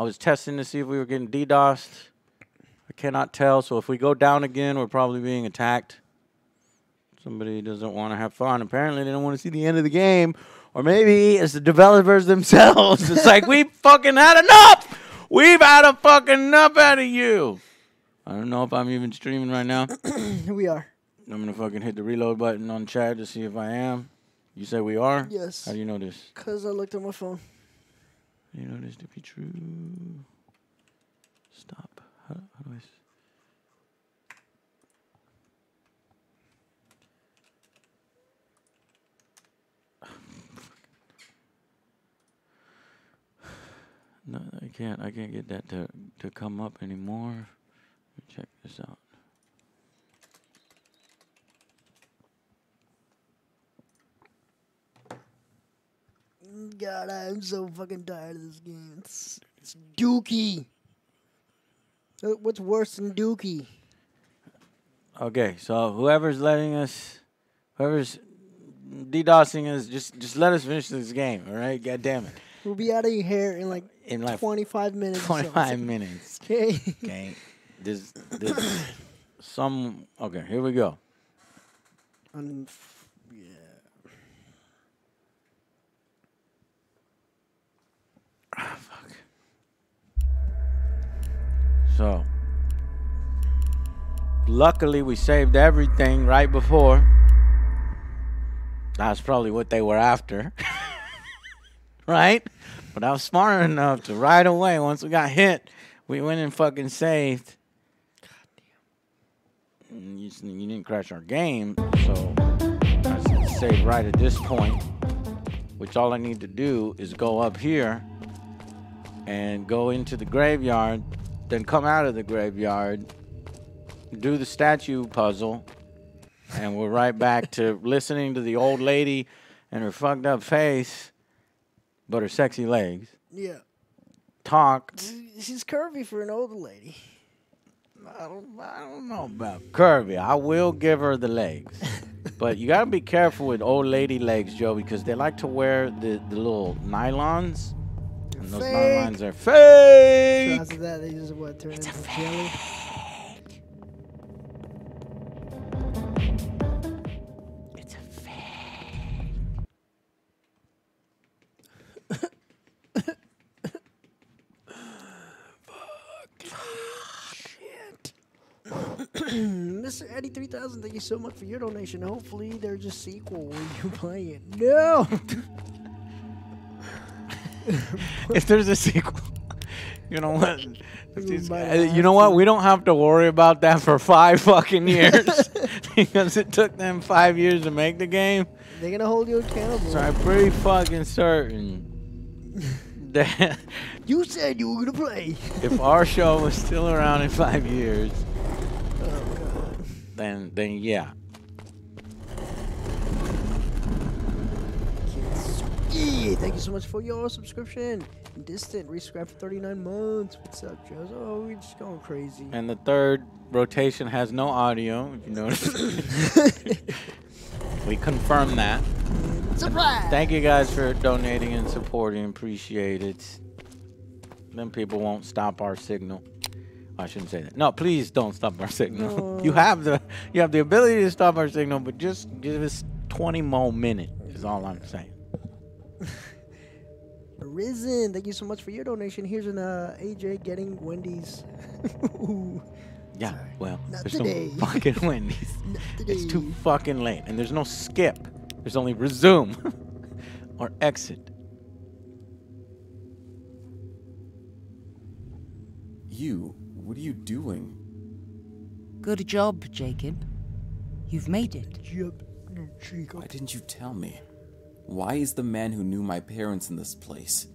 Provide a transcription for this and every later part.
I was testing to see if we were getting DDoSed. I cannot tell. So if we go down again, we're probably being attacked. Somebody doesn't want to have fun. Apparently, they don't want to see the end of the game. Or maybe it's the developers themselves. It's like, we fucking had enough. We've had a fucking enough out of you. I don't know if I'm even streaming right now. we are. I'm going to fucking hit the reload button on chat to see if I am. You say we are? Yes. How do you know this? Because I looked at my phone. You know this to be true. Stop. How, how do I? No, I can't. I can't get that to to come up anymore. Check this out. God, I'm so fucking tired of this game. It's, it's Dookie. Uh, What's worse than Dookie? Okay, so whoever's letting us, whoever's DDoSing us, just just let us finish this game. All right, God damn it. We'll be out of your hair in like In like 25 minutes. or something. 25 minutes. Okay. Okay. This, this, some. Okay, here we go. Um, f- yeah. Ah, so, luckily we saved everything right before. That's probably what they were after. right? But I was smart enough to right away, once we got hit, we went and fucking saved. And You, you didn't crash our game, so I saved right at this point. Which all I need to do is go up here and go into the graveyard, then come out of the graveyard, do the statue puzzle, and we're right back to listening to the old lady and her fucked up face, but her sexy legs Yeah. talk. She's curvy for an older lady. I don't, I don't know about curvy. I will give her the legs. but you gotta be careful with old lady legs, Joe, because they like to wear the, the little nylons. And those Fake. nylons are So fake. after that, they just what turn into jelly. It's a fake. Fuck. Shit. Mr. Eddie 3000, thank you so much for your donation. Hopefully, there's a sequel when you play it. No! if there's a sequel, you know what? These you know what? We don't have to worry about that for five fucking years because it took them five years to make the game. They're gonna hold you accountable. So I'm pretty fucking certain that You said you were gonna play. if our show was still around in five years, Oh, then then yeah. Thank you so much for your subscription. Distant, resubscribe for 39 months. What's up, Joe? Oh, we're just going crazy. And the third rotation has no audio. If you notice, we confirm that. Surprise! Thank you guys for donating and supporting. Appreciate it. Then people won't stop our signal. I shouldn't say that. No, please don't stop our signal. you have the you have the ability to stop our signal, but just give us 20 more minutes. Is all I'm saying. Risen, thank you so much for your donation. Here's an uh, AJ getting Wendy's. Ooh, Yeah. Well, Not there's today. no fucking Wendy's. It's too fucking late, and there's no skip. There's only resume or exit. You, what are you doing? Good job, Jacob. You've made it. Yep, no Why didn't you tell me? Why is the man who knew my parents in this place?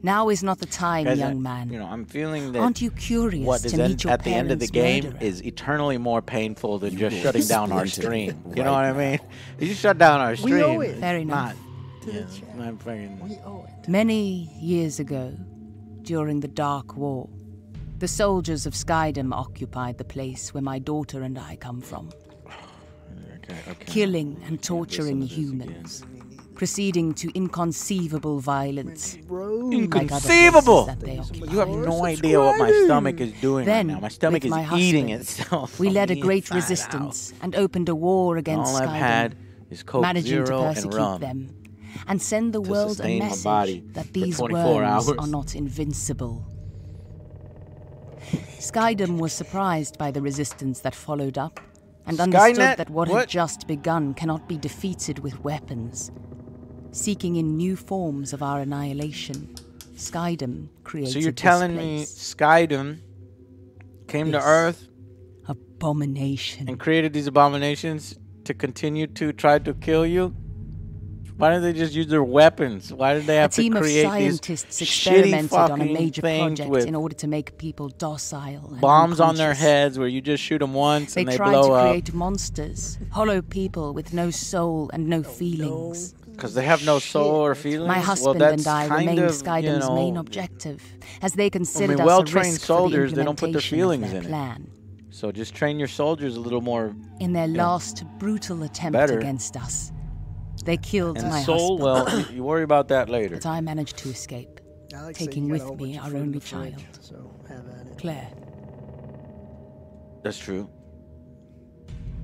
Now is not the time, Guys, young man. You know, I'm feeling that. Aren't you curious what to meet en- your at the end of the game murderer? is eternally more painful than You just shutting down our stream. me You know what right I mean? You shut down our stream. We stream. owe it. it's Fair enough. Not, To the yeah. I'm fucking. We owe it. Many years ago, during the Dark War, the soldiers of Skydom occupied the place where my daughter and I come from, Okay, okay. killing and torturing listen to this humans. proceeding to inconceivable violence. Bro. like Inconceivable! that they occupy. You have no idea what my stomach is doing Then, right now. My stomach is my eating itself. We led a great inside out. resistance and opened a war against All I've had is Coke managing to Zero and persecute rum. them and send the world a message that these 24 worms hours. are not invincible. Skydom was surprised by the resistance that followed up and understood Skynet? that what, What? had just begun cannot be defeated with weapons. Seeking in new forms of our annihilation, Skydom created So you're this telling me. Skydom came Yes. to Earth abomination. and created these abominations to continue to try to kill you? Why don't they just use their weapons? Why did they A have team to of create scientists these shitty experimented on a fucking major things project in order to make people docile and bombs on their heads where you just shoot them once They and they tried blow to up create monsters, hollow people with no soul and no feelings. because they have no soul or feelings? My well, husband that's and I kind remained of, Skydom's you know, main objective, as they considered us well-trained a risk soldiers, for they the don't put their implementation feelings of their in it. plan. So just train your soldiers a little more. In their last brutal attempt Better. against us, they killed And my soul, husband. well, you, you worry about that later. but I managed to escape. Alex taking with me our only the fridge, child. So have at it. Claire. That's true.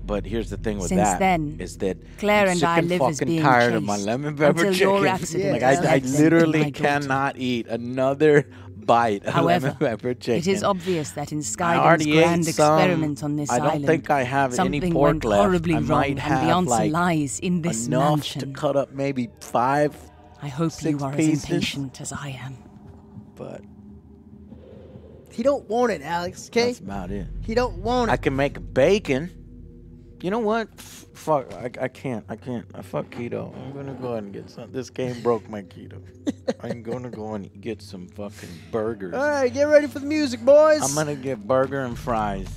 But here's the thing with Since that then, is that Claire I'm and sick I and live as fucking being tired of my chased lemon pepper until your chicken. accident like I, I them to my literally cannot eat another bite of However, lemon pepper chicken. It is obvious that in I Skydom's already ate grand some. experiment on this I don't island, think I have any something pork went left. horribly I wrong, might and have, the answer like, lies in this enough mansion. to cut up maybe five, I hope six you are pieces. as impatient as I am. but He don't want it, Alex. Okay. that's about it. He don't want it. I can make bacon. You know what? F- fuck, I, I can't. I can't. I fuck keto. I'm gonna go ahead and get some. This game broke my keto. I'm gonna go and get some fucking burgers. All right, get ready for the music, boys. I'm gonna get burger and fries.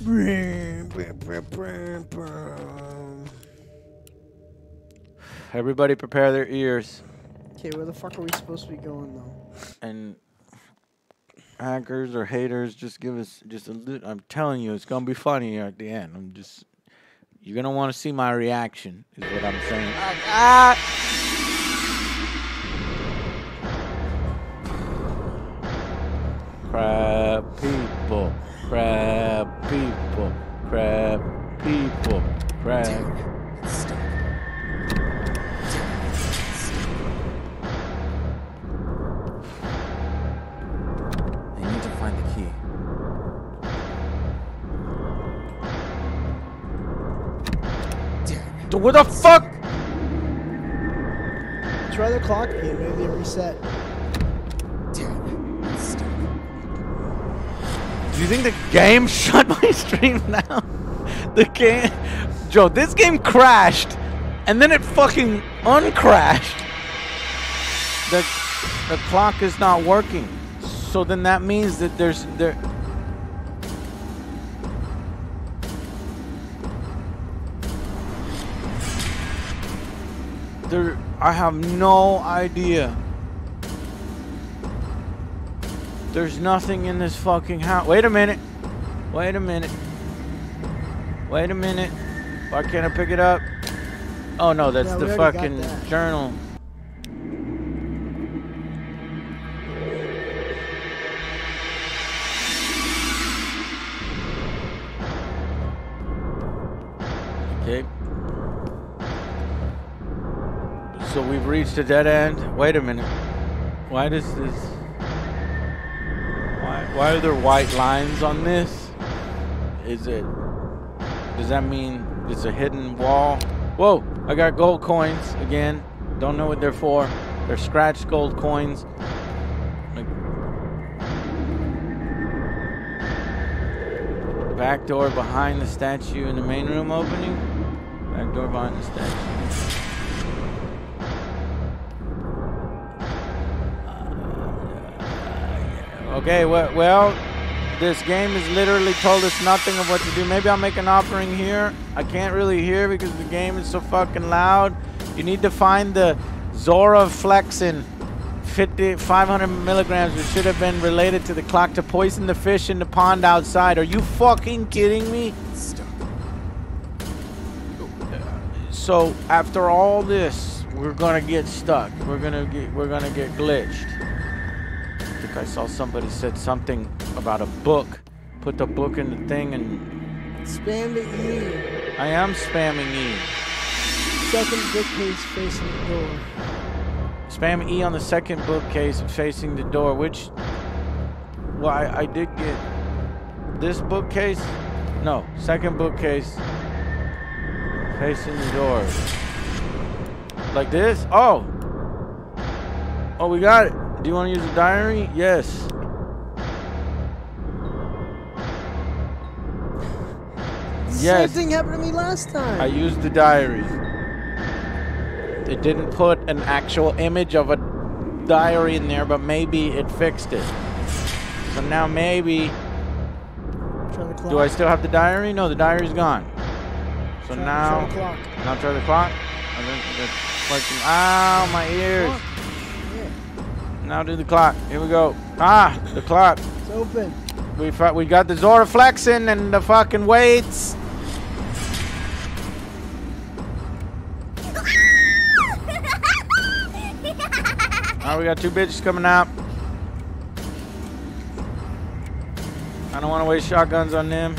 Everybody prepare their ears. Okay, where the fuck are we supposed to be going though? And hackers or haters, just give us just a little. I'm telling you, it's gonna be funny at the end. I'm just. You're gonna want to see my reaction. Is what I'm saying. Crab people, crab people, crab people, crab. What the fuck? Try the clock again. Maybe it reset. Do you think the game shut my stream down? The game, Joe, this game crashed, and then it fucking uncrashed. The the clock is not working, so then that means that there's there. There, I have no idea. There's nothing in this fucking house. Wait a minute. Wait a minute. Wait a minute. Why can't I pick it up? Oh no, that's we the fucking that. journal. Reached a dead end. Wait a minute. Why does this? Why, why are there white lines on this? Is it? Does that mean it's a hidden wall? Whoa! I got gold coins again. Don't know what they're for. They're scratched gold coins. Back door behind the statue in the main room opening. Back door behind the statue. Okay, well, this game has literally told us nothing of what to do. Maybe I'll make an offering here. I can't really hear because the game is so fucking loud. You need to find the Zora Flexin 50, 500 milligrams, which should have been related to the clock to poison the fish in the pond outside. Are you fucking kidding me? So after all this, we're gonna get stuck. We're gonna get we're gonna get glitched. I think I saw somebody said something about a book. Put the book in the thing and Spam the E. I am spamming E. Second bookcase facing the door. Spam E on the second bookcase facing the door, which well I, I did get this bookcase. No, second bookcase facing the door. Like this? Oh. Oh, we got it. Do you want to use a diary? Yes. Yes. Same thing happened to me last time. I used the diary. It didn't put an actual image of a diary in there, but maybe it fixed it. So now maybe. Try the clock. Do I still have the diary? No, the diary's gone. So Try- now. Try the clock. Now try the clock. And then working. Ow, my ears. Clock. Yeah, Now do the clock. Here we go. Ah, the clock. it's open. We fu- we got the Zora flexing and the fucking weights. All right, we got two bitches coming out. I don't want to waste shotguns on them.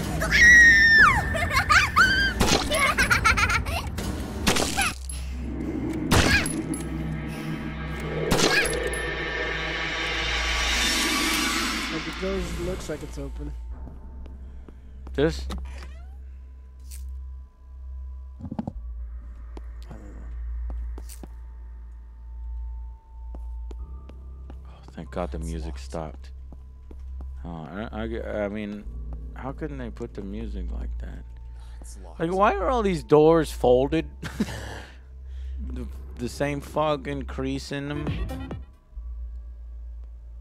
Looks like it's open. This? I don't know. Oh, thank God the music stopped. Oh, I, I, I mean, how couldn't they put the music like that? Like, why are all these doors folded? the, the same fucking crease in them.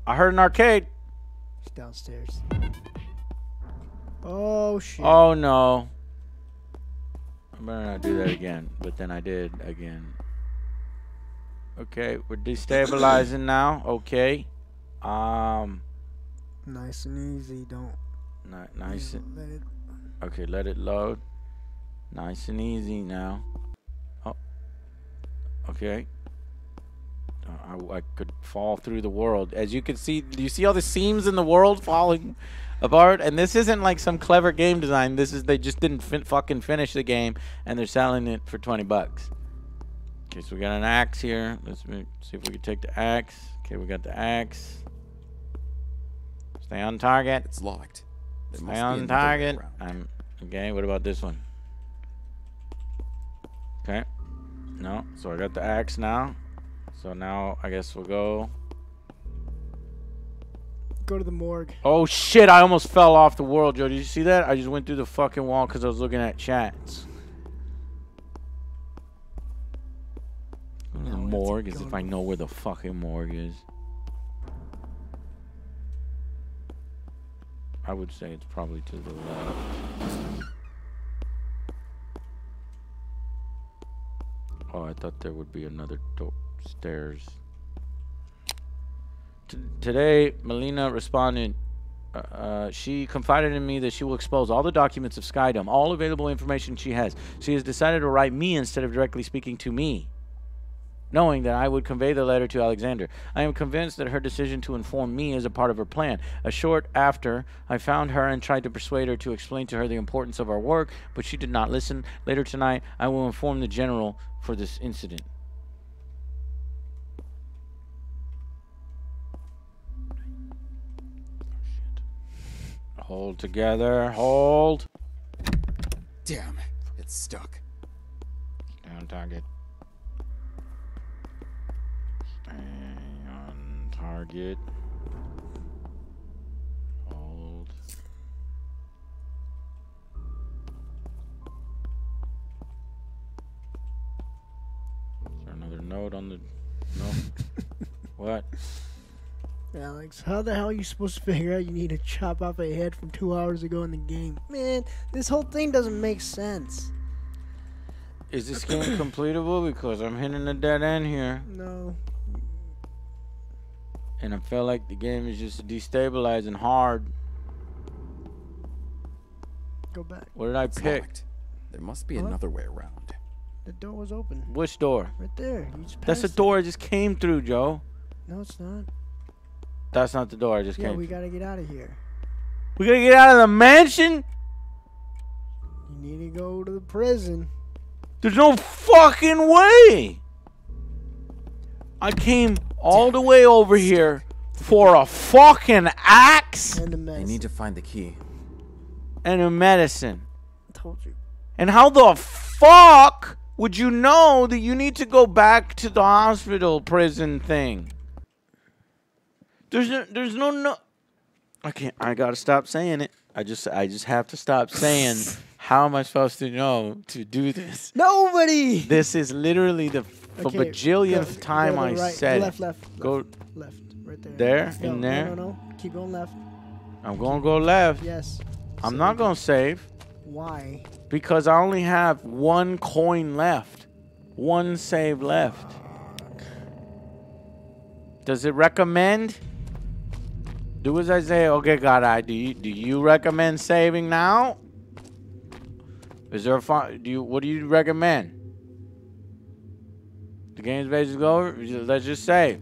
I heard an arcade. Downstairs. Oh shit. Oh no. I better not do that again. But then I did again. Okay, we're destabilizing now. Okay. Um, Nice and easy. Don't. Not nice. and- Let it. Okay, let it load. Nice and easy now. Oh. Okay. I, I could fall through the world. As you can see, do you see all the seams in the world falling apart? And this isn't like some clever game design. This is they just didn't fin- fucking finish the game and they're selling it for 20 bucks. Okay, so we got an axe here. Let's see if we can take the axe. Okay, we got the axe. Stay on target. It's locked. There Stay on target. I'm um, okay. What about this one? Okay. No. So I got the axe now. So now I guess we'll go. Go to the morgue. Oh shit! I almost fell off the world, Joe. Did you see that? I just went through the fucking wall because I was looking at chats. Go to the Now we have to morgue as go if I know where the fucking morgue is. I would say it's probably to the left. Oh, I thought there would be another door stairs. T- today, Melina responded. Uh, uh, she confided in me that she will expose all the documents of Skydom, all available information she has. She has decided to write me instead of directly speaking to me, knowing that I would convey the letter to Alexander. I am convinced that her decision to inform me is a part of her plan. A short after, I found her and tried to persuade her to explain to her the importance of our work, but she did not listen. Later tonight, I will inform the general for this incident. Hold together. Hold. Damn, it's stuck. Stay on target. Stay on target. Hold. Is there another note on the. No? what? Alex, how the hell are you supposed to figure out you need to chop off a head from two hours ago in the game? Man, this whole thing doesn't make sense. Is this game completable? Because I'm hitting a dead end here. No. And I feel like the game is just destabilizing hard. Go back. What did I It's pick? locked. There must be What? another way around. The door was open. Which door? Right there. You just That's the passed it. door I just came through, Joe. No, it's not. That's not the door I just Yeah, came. we through. gotta get out of here. we gotta get out of the mansion. You need to go to the prison. There's no fucking way. I came all the way over here for a fucking axe And the I need to find the key. and a medicine. told you. And how the fuck would you know that you need to go back to the hospital prison thing? There's no, there's no no. I can't. I gotta stop saying it. I just I just have to stop saying. How am I supposed to know to do this? Nobody. This is literally the f- Okay, bajillionth go- time go I right, said left, it. left, Go. left, right there. There? No, In no, there? No, no, Keep going left. I'm gonna go left. Yes. I'm not gonna save Why? because I only have one coin left, one save left. Does it recommend? Do as I say. Okay, God, I do. You, do you recommend saving now? Is there a fun? Do you? What do you recommend? The game's basically over. Let's just save.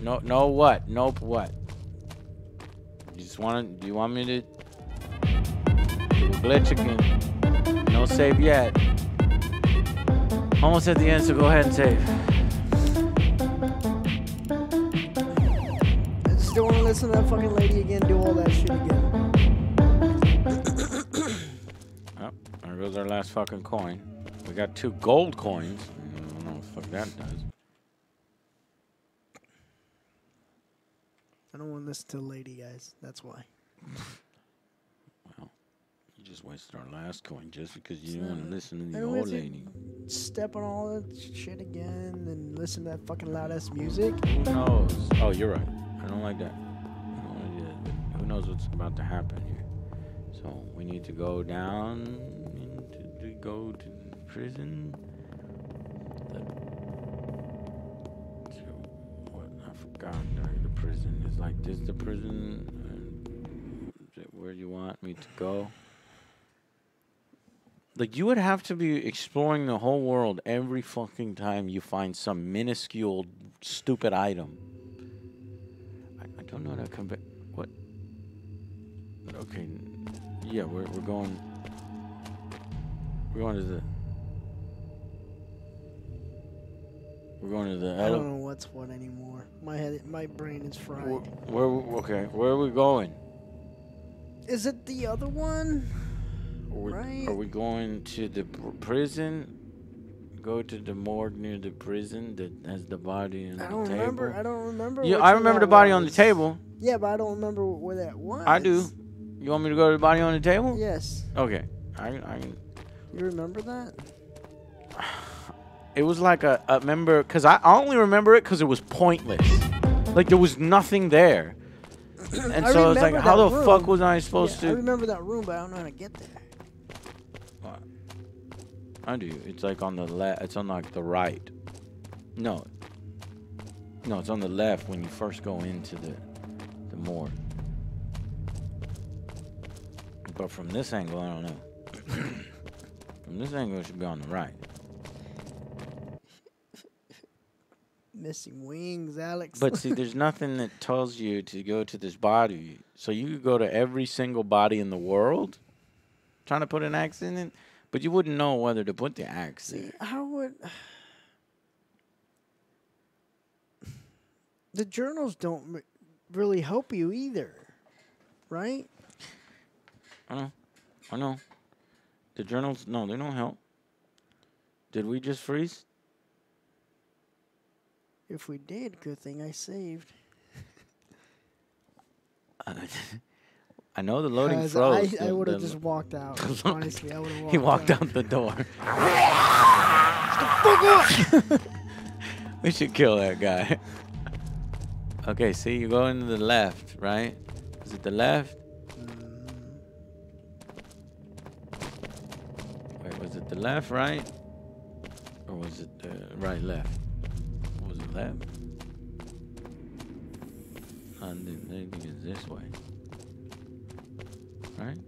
No, no, what? Nope, what? You just want to? Do you want me to? glitch again. No save yet. Almost at the end, so go ahead and save. Listen to that fucking lady again. Do all that shit again. Oh, there goes our last fucking coin. We got two gold coins. I don't know what the fuck that does. I don't want to listen to the lady, guys. That's why. You just wasted our last coin just because you It's didn't want to listen to the old lady. Step on all that shit again and listen to that fucking loud ass music. Who knows? Oh, you're right. I don't like that. Knows what's about to happen here? So we need to go down into the go to the prison. The, to, what I forgot. The, the prison is like this. The prison. Uh, where you want me to go? Like you would have to be exploring the whole world every fucking time you find some minuscule stupid item. I, I don't know how to come back. Okay. Yeah, we're we're going. We're going to the. We're going to the. I don't know what's what anymore. My head, my brain is fried. Wh- Where? Okay. Where are we going? Is it the other one? Are we, Right. are we going to the pr- prison? Go to the morgue near the prison that has the body on I don't table. remember. I don't remember. yeah, I remember the body on the table. Yeah, but I don't remember where that was. I do. You want me to go to the body on the table? Yes. Okay. I, I You remember that? it was like a, a remember because I I only remember it because it was pointless. Like there was nothing there, and I so it's like, how the fuck was I supposed yeah, I to? remember that room, but I don't know how to get there. I do. It's like on the left. It's on like the right. No. No, it's on the left when you first go into the the morgue. But from this angle, I don't know. from this angle, it should be on the right. Missing wings, Alex. But see, there's nothing that tells you to go to this body. So you could go to every single body in the world, trying to put an axe in it, but you wouldn't know whether to put the axe See, there. how would the journals don't really help you either, right? I know. I know. The journals, no, they don't help. Did we just freeze? If we did, good thing I saved. I know the loading 'Cause froze. I, I would have just walked out. Honestly, I would have walked. he walked out. out the door. we should kill that guy. okay, see, you go into the left, right? Is it the left? Was it the left, right? Or was it the right, left? Was it left? I I think this way. Right?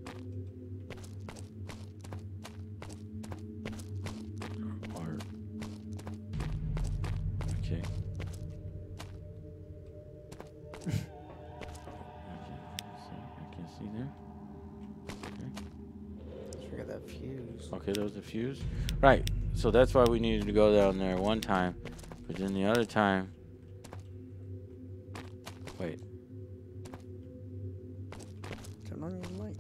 Fuse. Right. So that's why we needed to go down there one time, but then the other time. Wait. Turn on your light.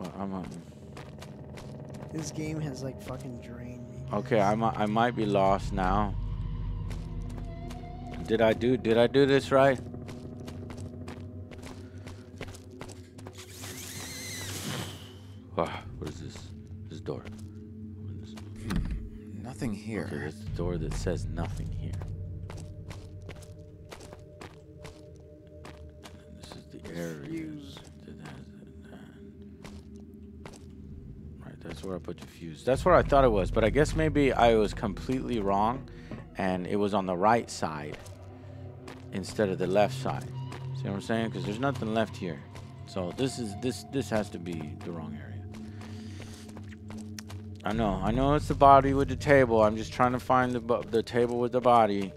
Well, I'm on. This game has like fucking drained me. Okay, I might I might be lost now. Did I do did I do this right? Ah, what is this? This door. This? Nothing here. Okay, there's the door that says nothing here. And this is the area. Fuse. that has it, and- Right, that's where I put the fuse. That's where I thought it was, but I guess maybe I was completely wrong, and it was on the right side instead of the left side. See what I'm saying? Because there's nothing left here. So this is this this has to be the wrong area. I know, I know it's the body with the table. I'm just trying to find the the table with the body,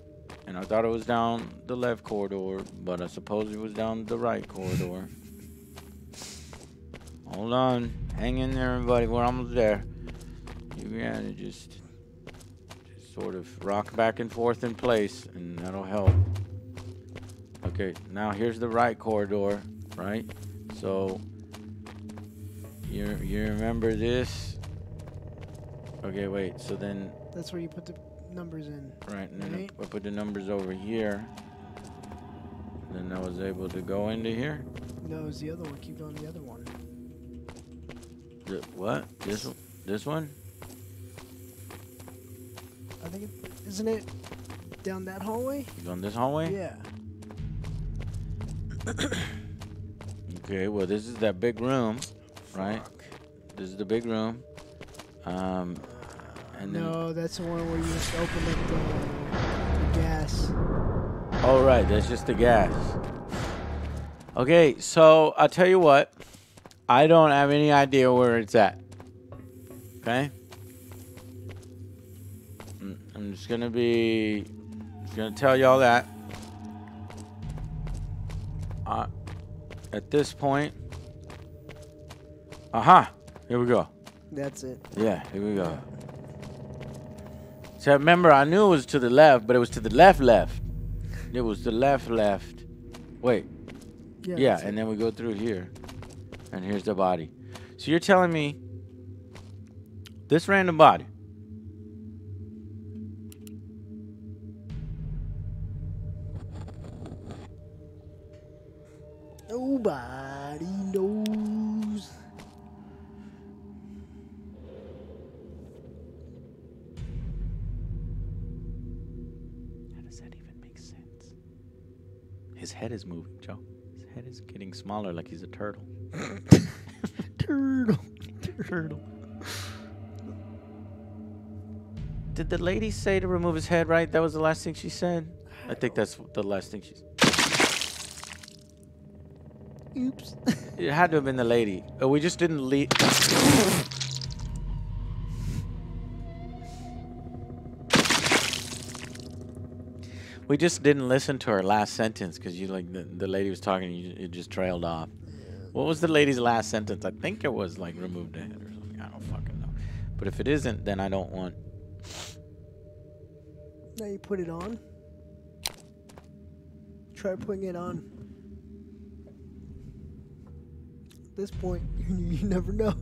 and I thought it was down the left corridor, but I suppose it was down the right corridor. Hold on, hang in there, everybody. We're almost there. You gotta just, just sort of rock back and forth in place, and that'll help. Okay, now here's the right corridor, right? So you you remember this? Okay, wait. So then, That's where you put the numbers in. right, and then Right. I put the numbers over here. Then I was able to go into here. No, it's the other one. Keep going the other one. The, what? This one? This one? I think it isn't it down that hallway? You going this hallway? Yeah. Okay. Well, this is that big room, right? This is the big room. Um, and then no, that's the one where you just open up the, the gas. Oh, right. That's just the gas. Okay, so I'll tell you what. I don't have any idea where it's at. Okay? Mm, I'm just going to be. Just going to tell y'all that. Uh, at this point. Aha! Here we go. That's it. Yeah, here we go. So remember, I knew it was to the left, but it was to the left, left. It was the left, left. Wait, Yeah. yeah, and it. then we go through here, and here's the body. So you're telling me this random body? Nobody knows. How does that even make sense? His head is moving, Joe. His head is getting smaller, like he's a turtle. Turtle. Turtle. Did the lady say to remove his head? Right, that was the last thing she said. I think that's the last thing she. Oops. It had to have been the lady. Oh, we just didn't leave. we just didn't listen to her last sentence because you like the, the lady was talking. You, it just trailed off. What was the lady's last sentence? I think it was like remove the head or something. I don't fucking know. But if it isn't, then I don't want. now you put it on. Try putting it on. At this point, you, never know.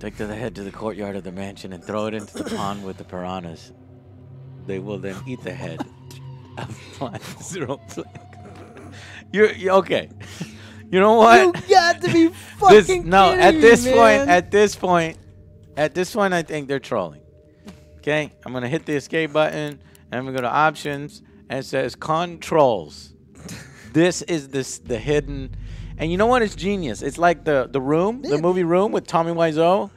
Take the head to the courtyard of the mansion and throw it into the pond with the piranhas. They will then eat the head of Blind Zero Flick. You're, you okay. You know what? You got to be fucking This- no, at me, this point, man. at this point, at this point, I think they're trolling. Okay, I'm gonna hit the escape button, and I'm gonna go to options, and it says controls. this is this the hidden, and you know what? It's genius. It's like the the room, the movie Room with Tommy Wiseau.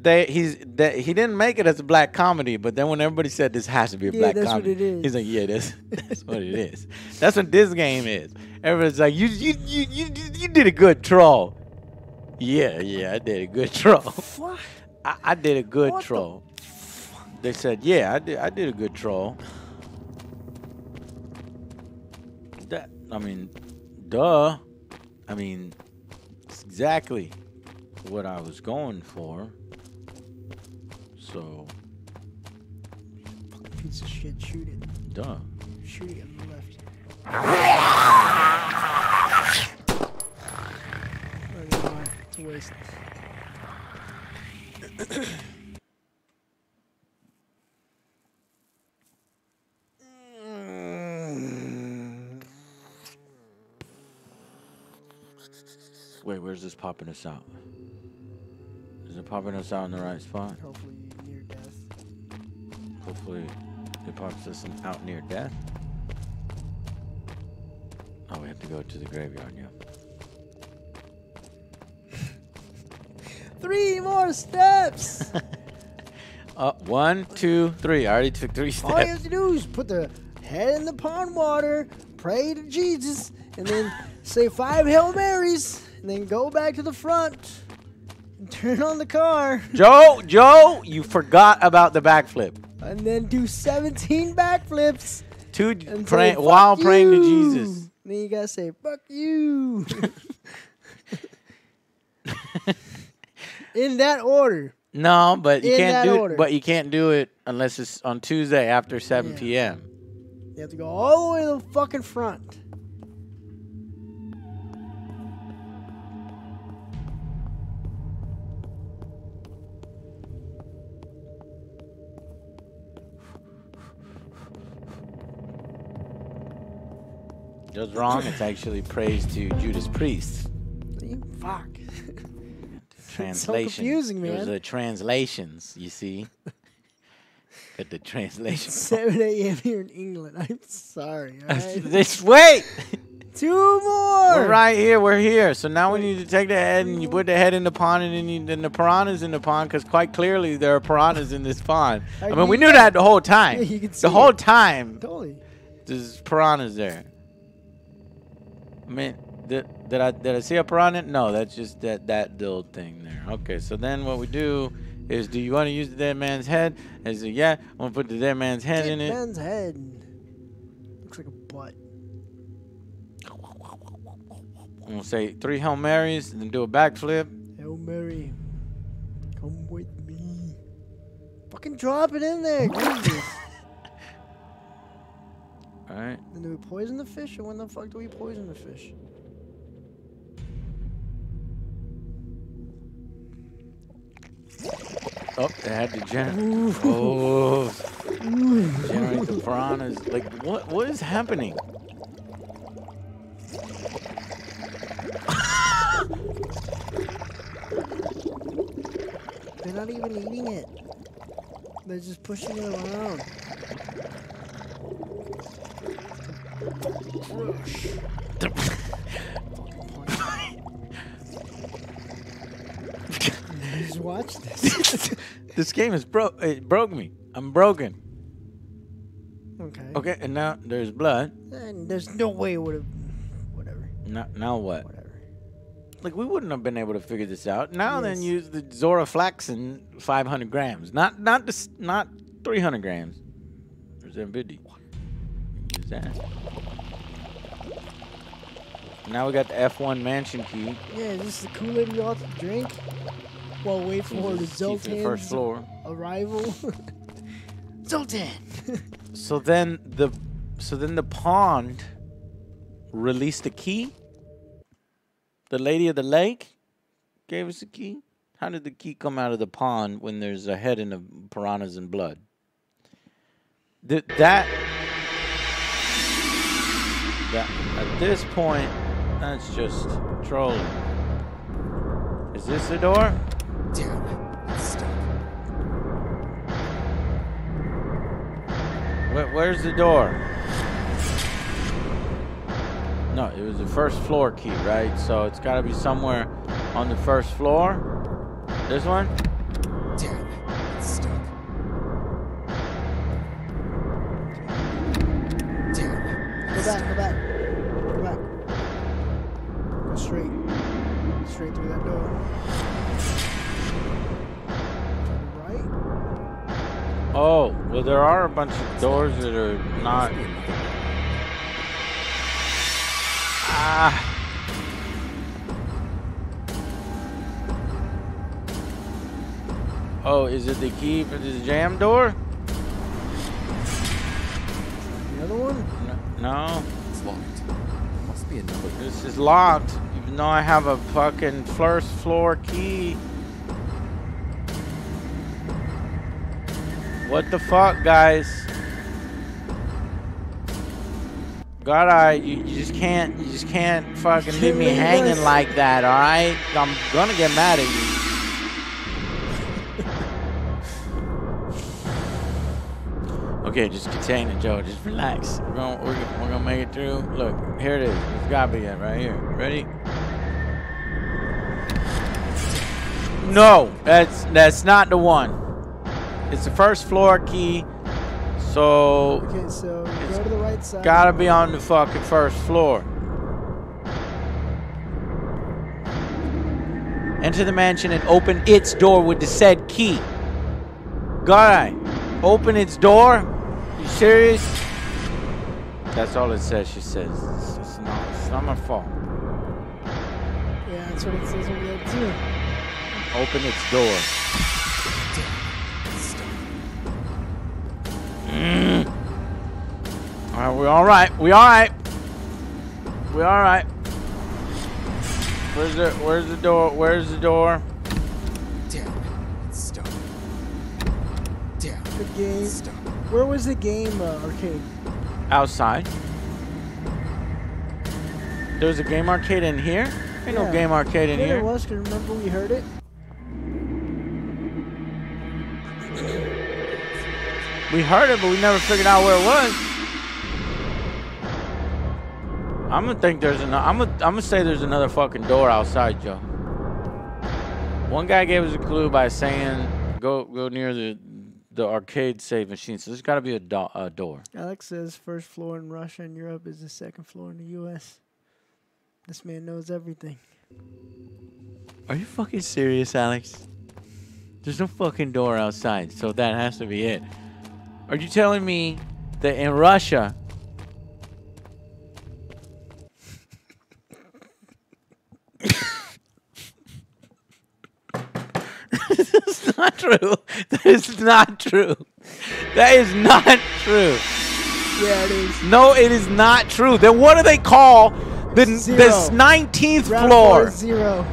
They he's that he didn't make it as a black comedy, but then when everybody said this has to be a Yeah, black that's what comedy, it is. he's like, yeah, that's that's what it is. That's what this game is. Everybody's like, you you you you you did a good troll. Yeah, yeah, I did a good troll. What? I, I did a good What the troll. They said, yeah, I did I did a good troll. That I mean, duh. I mean, it's exactly what I was going for. So, Piece of shit. Shoot it. duh. Shoot it on the left. Oh, a waste. Wait, where's this popping us out? Is it popping us out in the right spot? Hopefully near death. Hopefully, it pops us out near death. Oh, we have to go to the graveyard, yeah. Three more steps. Uh, one, two, three. I already took three steps. All you have to do is put the head in the pond water, pray to Jesus, and then say five Hail Marys, then go back to the front and turn on the car, Joe, Joe, you forgot about the backflip. and then do 17 backflips. Two pray, say, "Fuck while praying to you." Jesus. Then you gotta say, fuck you. in that order. No, but you In can't do order. it. But you can't do it unless it's on Tuesday after 7 Yeah. p.m. You have to go all the way to the fucking front. Just wrong. It's actually praise to Judas Priest. You- Fuck. Translation. confusing, There's man. the translations. You see. Got the translation. 7 a.m. here in England. I'm sorry. right? this wait. Two more. We're right here. We're here. So now we need to take the head and you put the head in the pond and then, you, then the piranhas in the pond because quite clearly there are piranhas in this pond. I mean, we knew that the whole time. Yeah, you can see the whole it. time Totally. there's piranhas there. I mean, did, did I did I see a piranha? No, that's just that that little thing there. Okay, so then what we do is, do you want to use the dead man's head? I say, yeah, I'm gonna put the dead man's head Dead in it. Dead man's head. Looks like a butt. I'm gonna say three Hail Marys and then do a backflip. Hail Mary. Come with me. Fucking drop it in there. Jesus. All right. then do we poison the fish, or when the fuck do we poison the fish? Oh, it had to generate. Oh, generate the piranhas. Like, what? What is happening? They're not even eating it. They're just pushing it around. Just watch this. this game is broke. It broke me. I'm broken. okay. Okay, and now there's blood. And there's no way it would have. Whatever. Now, now what? Whatever. Like we wouldn't have been able to figure this out. Now then, use the Zoraflaxin 500 grams, not not this, not 300 grams. Or 750. That. Now we got the F1 mansion key. Yeah, is this the Kool-Aid we all have to drink? Well, wait for the the the first floor. arrival. Zoltan! So then the so then the pond released a key. The lady of the lake gave us a key. How did the key come out of the pond when there's a head in the piranhas and blood? Th- that that at this point, that's just trolling. Is this the door? Damn, it's stuck. Where, where's the door? No, it was the first floor key, right? So it's got to be somewhere on the first floor. This one? There are a bunch of doors that are not. Ah. Oh, is it the key for this jam door? The other one? No, It's locked. Must be another. this is locked. Even though I have a fucking first floor key. What the fuck, guys? God, I you, you just can't you just can't fucking leave me hanging like that, all right? I'm gonna get mad at you. Okay, just contain it, Joe. Just relax. We're gonna, we're, gonna- we're gonna make it through. Look, here it is. It's gotta be it right here. Ready? No, that's that's not the one. It's the first floor key, so Okay, so It's go to the right side. gotta be on the fucking first floor. Enter the mansion and open its door with the said key. Guy, open its door? You serious? That's all it says. She says it's, it's not. It's not my fault. Yeah, that's what it says over there too. Open its door. Mm. All right, we all right. We all right. We all right. Where's the Where's the door? Where's the door? Damn it. It's stuck. Damn it. The game. It's stuck. Where was the game uh, arcade? Outside. There's a game arcade in here. Ain't no game arcade in Yeah, here. there was. Cause remember we heard it. We heard it, but we never figured out where it was. I'm gonna think there's an. I'm gonna. I'm gonna say there's another fucking door outside, Joe. One guy gave us a clue by saying, "Go, go near the, the arcade save machine." So there's got to be a, do- a door. Alex says first floor in Russia and Europe is the second floor in the U.S. This man knows everything. Are you fucking serious, Alex? There's no fucking door outside, so that has to be it. Are you telling me that in Russia? this is not true. That is not true. That is not true. Yeah, it is. No, it is not true. Then what do they call the Zero. this 19th Ground floor? is zero.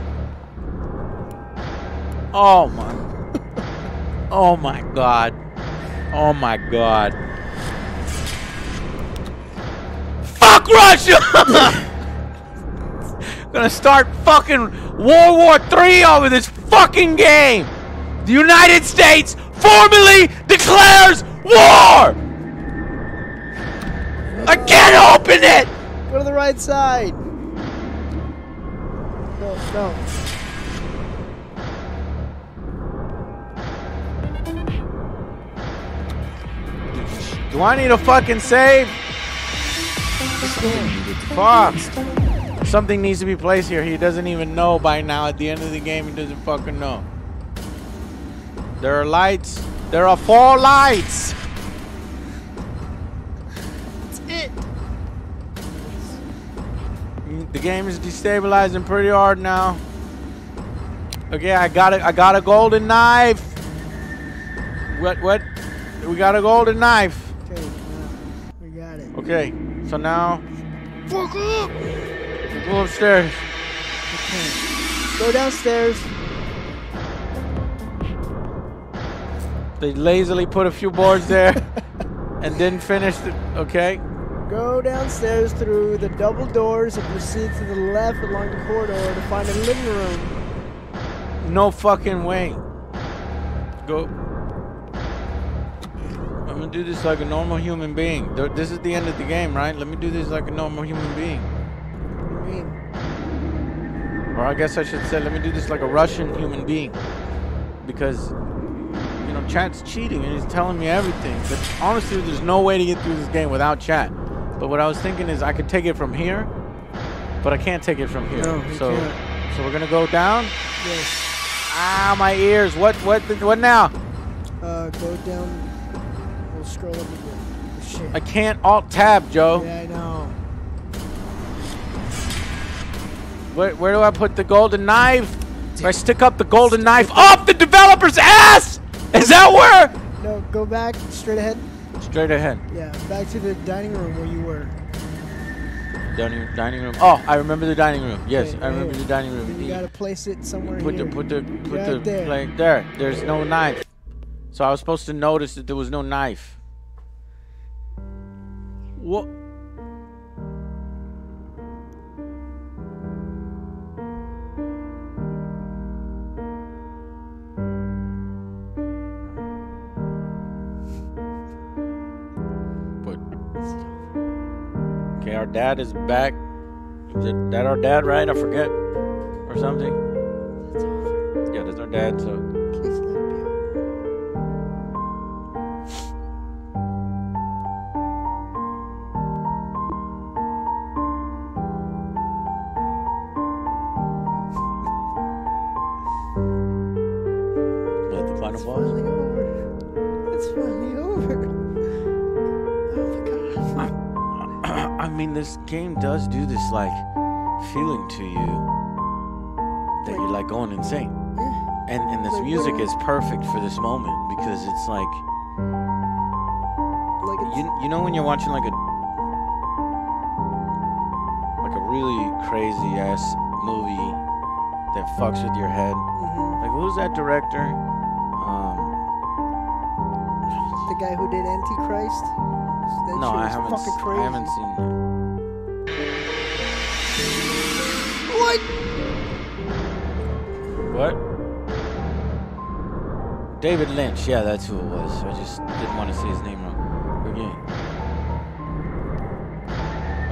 Oh my. Oh my god. Oh my god. Fuck Russia! Gonna start fucking World War III over this fucking game! The United States formally declares war! I can't open it! Go to the right side. No, no. Do I need a fucking save? Fuck. Something needs to be placed here. He doesn't even know by now. At the end of the game, he doesn't fucking know. There are lights. There are four lights. That's it. The game is destabilizing pretty hard now. Okay, I got a, I got a golden knife. What? What? We got a golden knife. Okay, now we got it. Okay, so now Fuck up. go upstairs. Okay. Go downstairs. They lazily put a few boards there and didn't finish the. Okay. Go downstairs through the double doors and proceed to the left along the corridor to find a living room. No fucking way. Go. I'm gonna do this like a normal human being. This is the end of the game, right? Let me do this like a normal human being. What do you mean? Or I guess I should say, let me do this like a Russian human being. Because, you know, chat's cheating and he's telling me everything. But honestly, there's no way to get through this game without chat. But what I was thinking is I could take it from here, but I can't take it from here. No, so, can't. so we're gonna go down. Yes. Ah, my ears. What, what, what now? Uh, go down. We'll scroll up a bit. Oh, shit. I can't alt tab, Joe. yeah, I know. Where, where do I put the golden knife? Do I stick up the golden knife up the developer's ass? Is that where? No, go back straight ahead. Straight ahead. Yeah, back to the dining room where you were. Dining, dining room. Oh, I remember the dining room. Yes, Okay, I remember the dining room. You gotta place it somewhere put here. the put the put Right the there. plate there. There's no knife. So I was supposed to notice that there was no knife. What? But okay, our dad is back. Is it- that our dad, right? I forget, or something. Yeah, that's our dad. So like feeling to you that you're like going insane, and and this music is perfect for this moment because it's like Like you you know when you're watching like a like a really crazy ass movie that fucks with your head. Mhm. Like who's that director? Um, the guy who did Antichrist. That no, I haven't. Fucking crazy. I haven't seen that. David Lynch. Yeah, that's who it was. I just didn't want to say his name wrong. Again.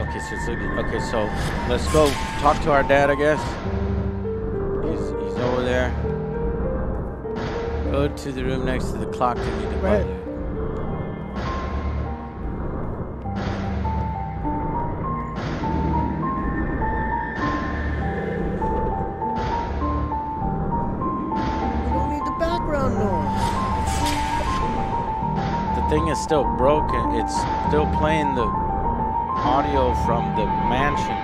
Okay, so like- okay, so let's go talk to our dad. I guess he's he's over there. Go to the room next to the clock to meet the butler. Thing is still broken. It's still playing the audio from the mansion.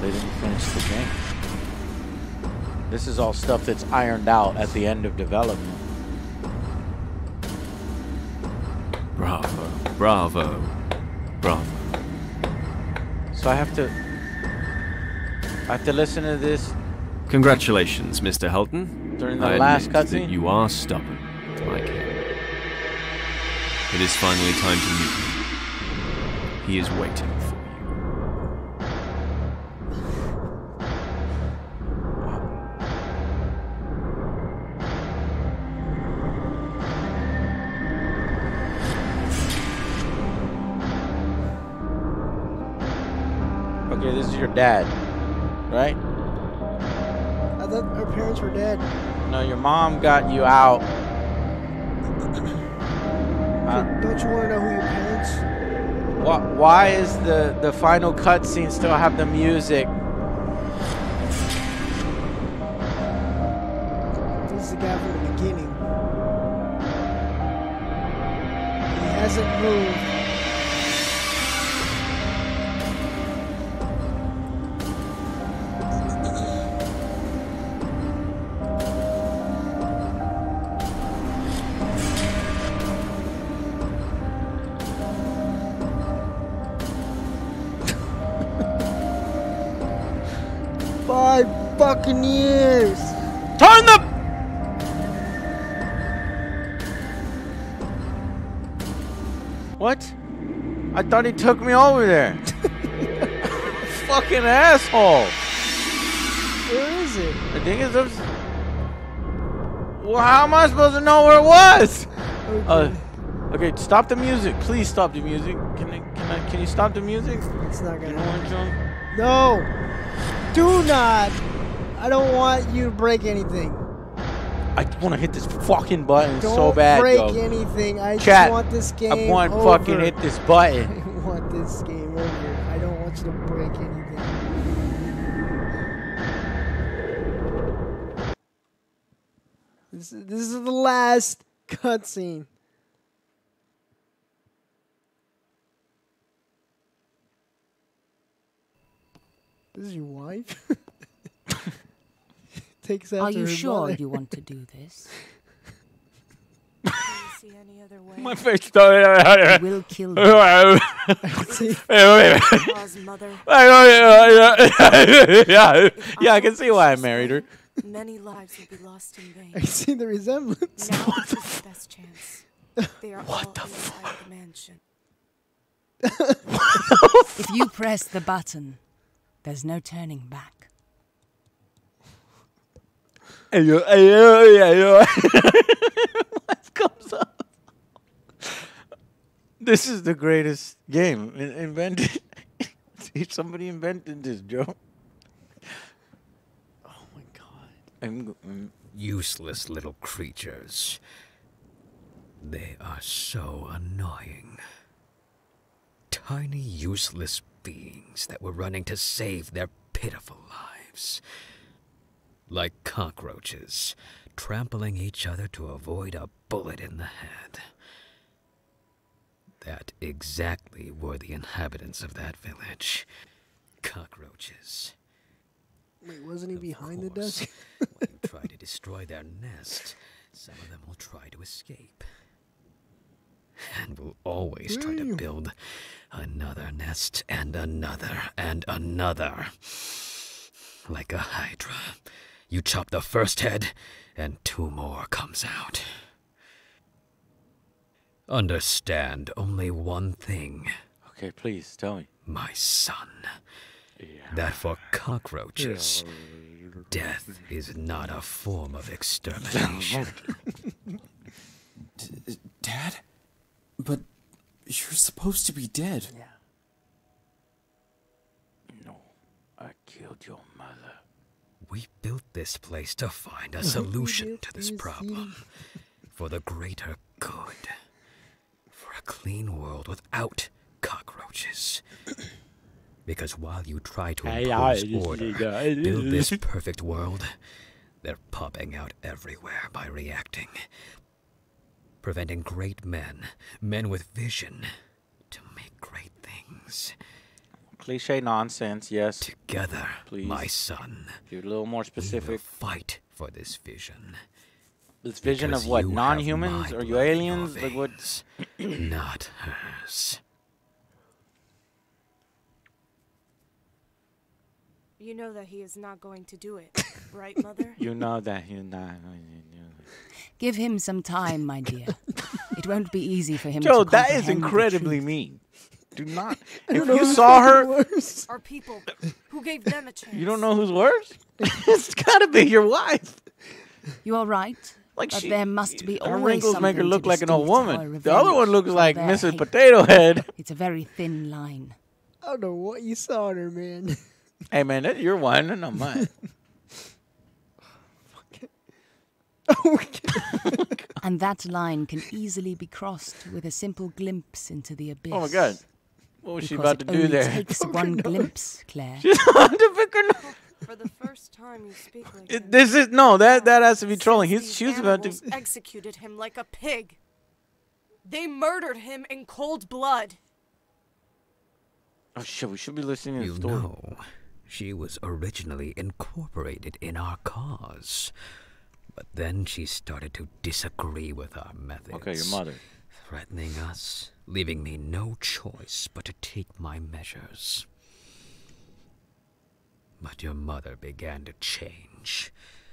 They didn't finish the game. This is all stuff that's ironed out at the end of development. Bravo, bravo, bravo. So I have to I have to listen to this Congratulations, Mr. Helton. During the I last admit cutscene? that you are stubborn, like him. It is finally time to meet him. He is waiting dad, right? I thought our parents were dead. No, your mom got you out. Uh, Don't you want to know who your parents? why, why is the the final cutscene still have the music? Five fucking years. Turn the. What? I thought he took me over there. Fucking asshole. Where is it? I think it's up. Well, how am I supposed to know where it was? Uh, okay, stop the music. Please stop the music. Can I, can I, can you stop the music? It's not gonna know. No! Do not! I don't want you to break anything. I want to hit this fucking button Don't so bad, break yo. anything. I Chat, just want this game I want to over. fucking hit this button. I want this game over. I don't want you to break anything. This is, this is the last cutscene. This is your wife? Takes after Are you her sure mother. you want to do this? Do you see any other way? My face started. I will kill you. See, Cause mother, yeah, yeah, I can see why I married her. many lives will be lost in vain. I see the resemblance. Now is the best chance. They are all inside the mansion. If you press the button, there's no turning back. Ayo, ayo, ayo. What comes up? This is the greatest game in- invented. See, Somebody invented this, Joe. Oh my god. I'm go- mm, Useless little creatures. They are so annoying. Tiny, useless beings that were running to save their pitiful lives. Like cockroaches, trampling each other to avoid a bullet in the head. That exactly were the inhabitants of that village. Cockroaches. Wait, wasn't he Of behind the course, desk? when you try to destroy their nest, some of them will try to escape. And will always try to build another nest and another and another. Like a hydra. You chop the first head, and two more comes out. Understand only one thing, Okay, please tell me. my son. Yeah. That for cockroaches, death is not a form of extermination. D- Dad? But you're supposed to be dead. Yeah. No, I killed your mother. We built this place to find a solution to this this problem. For the greater good. For a clean world without cockroaches. Because while you try to impose order, yeah, build this perfect world, they're popping out everywhere by reacting. Preventing great men, men with vision, to make great things. Cliche nonsense, yes. Together, please, my Please. son. Be a little more We specific. fight for this vision. This vision because of what? you have Non-humans? my Are you blood in your aliens? Like what? Not hers. You know that he is not going to do it, right, mother? You know that you're not. Give him some time, my dear. it won't be easy for him Joe, to that is incredibly mean. Do not. If you saw her, worse. Our people, who gave them a chance. you don't know who's worse. it's gotta be your wife. You are right. Like but she, there must be her always wrinkles make her look like an old woman. The other one looks like Mrs. hate. Potato Head. It's a very thin line. I don't know what you saw in her, man. Hey man, that's your one and not mine. And that line can easily be crossed with a simple glimpse into the abyss. Oh my god. What was she about to do only there? takes one glimpse, Claire. She's about to pick her nose. For the first time you speak like It- This is no, that that has to be trolling. He's she was about to. animals executed him like a pig. They murdered him in cold blood. Oh shit, we should be listening to You the story. know, she was originally incorporated in our cause. But then she started to disagree with our methods. Okay, your mother. Threatening us, leaving me no choice but to take my measures. But your mother began to change.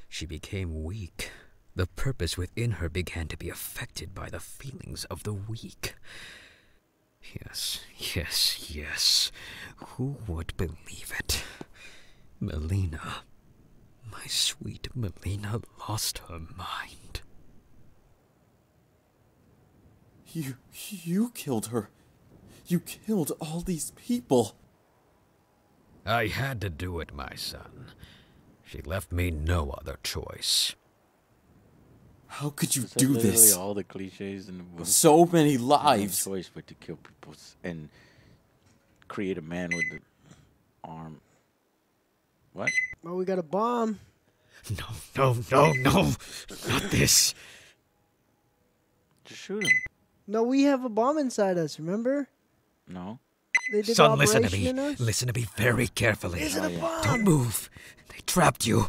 She became weak. The purpose within her began to be affected by the feelings of the weak. Yes, yes, yes. Who would believe it? Melina. My sweet Melina lost her mind. You you killed her. You killed all these people. I had to do it, my son. She left me no other choice. How could you Said do this? all the cliches in the book. So many You have no choice but to kill people and create a man with the arm. What? well, we got a bomb. No, no, no, no. Not this. Just shoot him. No, we have a bomb inside us. Remember? No. They did Son, listen to me. Listen to me very carefully. Is it a oh, bomb? Don't move. They trapped you.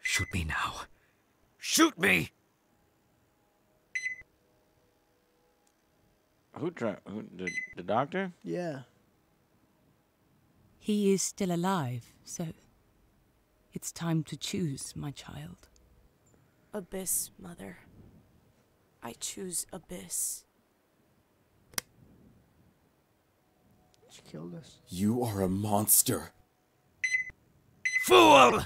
Shoot me now. Shoot me! Who tried? Who, the, the doctor? Yeah. He is still alive, so it's time to choose, my child. Abyss, Mother. I choose Abyss. She killed us. You are a monster. Fool!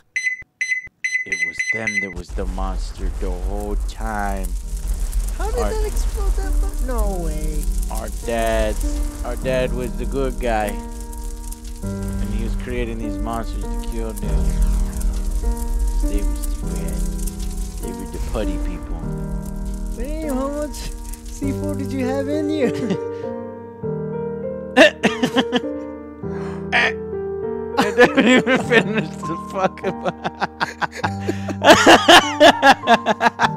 It was them that was the monster the whole time. How did Alright. that explode that fu- No way. Our dad, our dad was the good guy, and he was creating these monsters to kill them. They was the bad. They were the putty people. Damn, how much C4 did you have in you? I didn't even finish the fucking.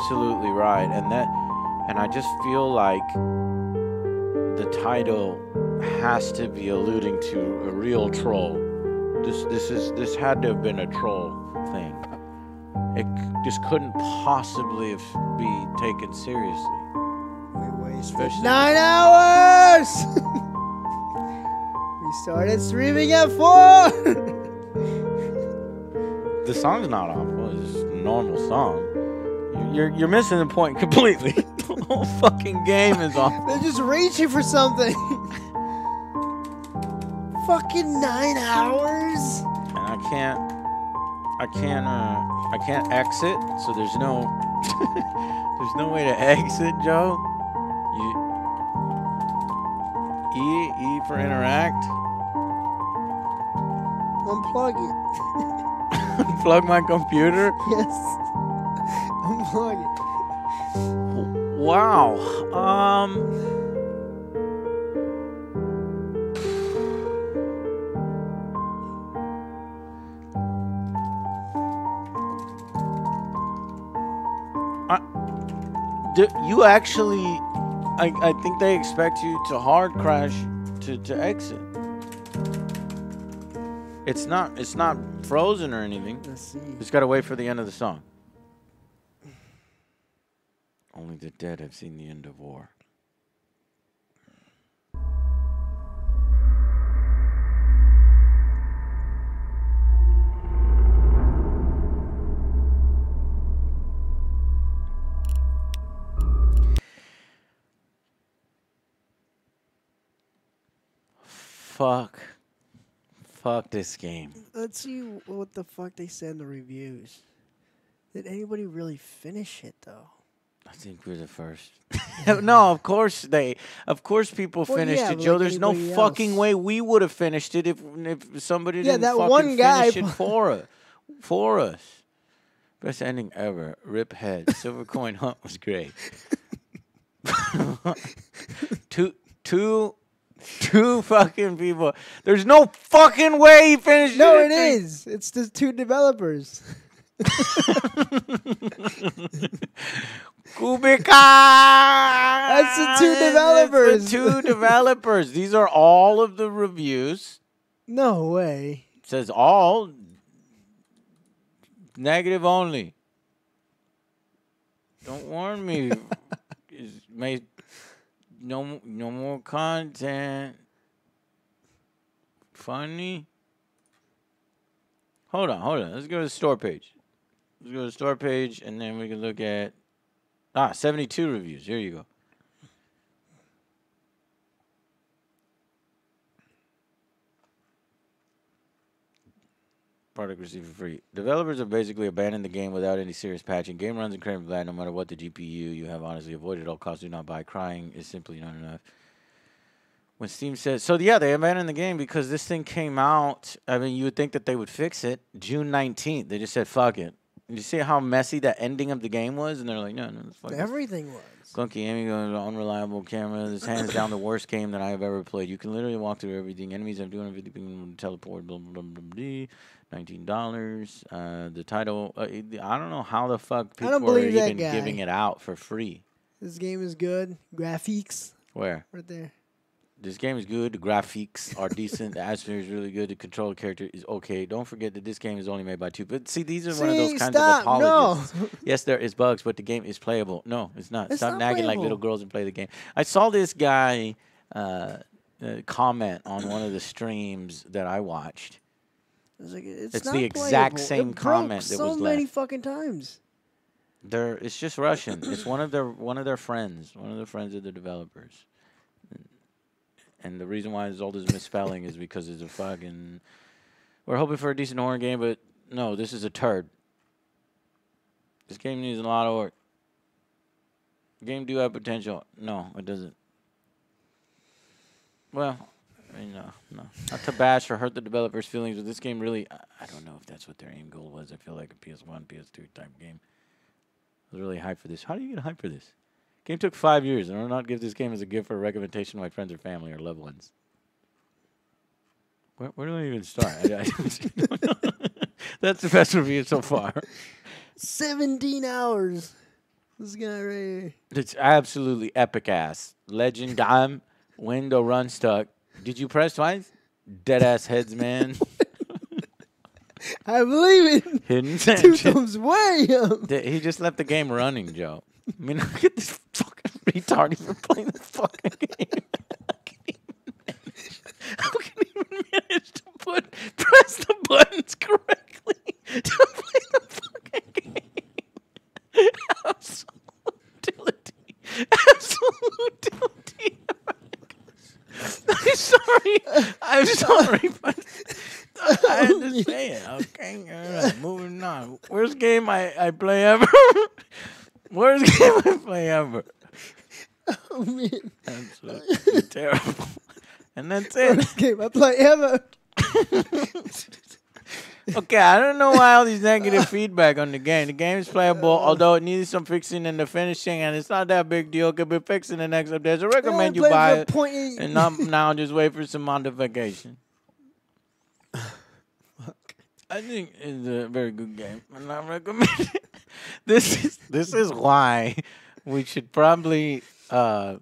absolutely right, and that, and I just feel like the title has to be alluding to a real troll. This this is this had to have been a troll thing. It just couldn't possibly have be taken seriously. Wait, Especially- nine hours. we started streaming at four. The song's not awful. It's just a normal song. You- You're you're missing the point completely. the whole fucking game is off. They're just reaching for something. Fucking nine hours. and I can't, I can't, uh, I can't exit. So there's no, there's no way to exit, Joe. You E E for interact. Unplug it. Unplug my computer. Yes. Wow. Um. You actually, I, I think they expect you to hard crash to, to exit. It's not it's not frozen or anything. Let's see. Just gotta wait for the end of the song. The dead have seen the end of war. Fuck. Fuck this game. Let's see what the fuck they said in the reviews. Did anybody really finish it though? I think we're the first. no, of course they. Of course, people Well, finished yeah, it, Joe. like There's no anybody fucking way we would have finished it if if somebody Yeah, didn't that fucking one guy finish it for us. For us. Best ending ever. Rip head. Silver coin hunt was great. two two two fucking people. There's no fucking way he finished it. No, it. it is. It's the two developers. Kubica. That's the two developers. The two developers. These are all of the reviews. No way. It says all negative only. Don't warn me. Is- may no no more content. Funny. Hold on, hold on. Let's go to the store page. Let's go to the store page, and then we can look at ah 72 reviews. Here you go. Product received for free. Developers have basically abandoned the game without any serious patching. Game runs incredibly bad no matter what the GPU you have. Honestly, avoided all costs. Do not buy. Crying is simply not enough. When Steam says so, yeah, they abandoned the game because this thing came out. I mean, you would think that they would fix it June nineteenth. They just said fuck it. You see how messy that ending of the game was, and they're like, no, no, it's. Everything was. Clunky an unreliable camera. This hands down the worst game that I have ever played. You can literally walk through everything. Enemies have 250 ping teleport. Blah blah blah blah. blah. Nineteen dollars. Uh, the title. Uh, I don't know how the fuck people are even giving it out for free. This game is good. Graphics Where right there. This game is good. The graphics are decent. The atmosphere is really good. The control character is okay. Don't forget that this game is only made by two. But see, these are one of those kinds stop, of apologies. no. yes, there is bugs, but the game is playable. No, it's not. It's Stop not nagging like little girls and play the game. I saw this guy uh, uh, comment on one of the streams that I watched. It's, like, it's, It's the exact playable. same it comment that so was many left. fucking times. They're, it's just Russian. it's one of their one of their friends, one of the friends of the developers. And the reason why there's all this misspelling is because it's a fucking. We're hoping for a decent horror game, but no, this is a turd. This game needs a lot of work. Game do have potential. No, it doesn't. Well, I mean, no, no. Not to bash or hurt the developers' feelings, but this game really, I, I don't know if that's what their aim goal was. I feel like a PS1, PS2 type game. I was really hyped for this. How do you get hyped for this? Game took five years, and I'll not give this game as a gift or a recommendation to my friends or family or loved ones. Where, where do I even start? I, I, that's the best review so far. 17 hours. This guy right here. It's absolutely epic ass. Legend game, window run stuck. Did you press twice? Dead ass heads, man. I believe it. Hidden Two tension. thumbs way up. He just left the game running, Joe. I mean, look at this fucking retard even playing the fucking game. How can he even manage to put press the buttons correctly to play the fucking game? Absolute utility. Absolute utility. I'm sorry. I'm sorry, but I it. Okay, all right, moving on. Worst game I, I play ever. Worst game I play ever. Oh, man. Absolutely terrible. And that's it. Worst game I play ever. Okay, I don't know why all these negative feedback on the game. The game is playable, although it needs some fixing in the finishing, and it's not that big deal. It could be fixed in the next update. So I recommend you buy it. And not now, just wait for some modification. I think it's a very good game, and I recommend it. This is this is why we should probably. Uh,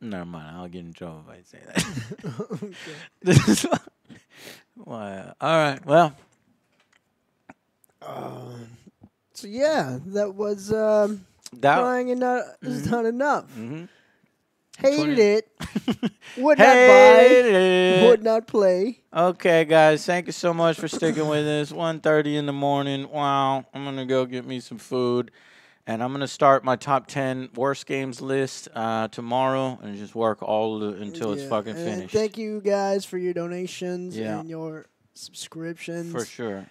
never mind. I'll get in trouble if I say that. this is why- All right. Well, So, yeah, that was um, that. crying and not, is not enough. Mm-hmm. Hated it. Would Hated not buy. it. Would not play. Okay, guys, thank you so much for sticking with us. 1.30 in the morning. Wow, I'm gonna go get me some food, and I'm gonna start my top 10 worst games list uh, tomorrow, and just work all the, until it's fucking and finished. Thank you guys for your donations Yeah. and your subscriptions. for sure.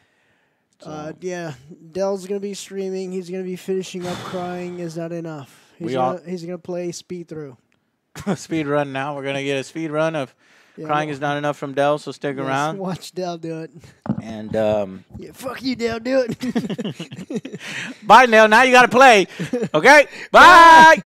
Uh, yeah, Dell's gonna be streaming. He's gonna be finishing up. Crying is not enough. He's We gonna, all- he's gonna play speed through. speed run now. We're gonna get a speed run of Yeah, "Crying Is Not Enough" from Dell. So stick yes, around, Watch Dell do it. and um, Yeah, fuck you, Dell. Do it. bye, Nell. Now you gotta play. Okay, bye.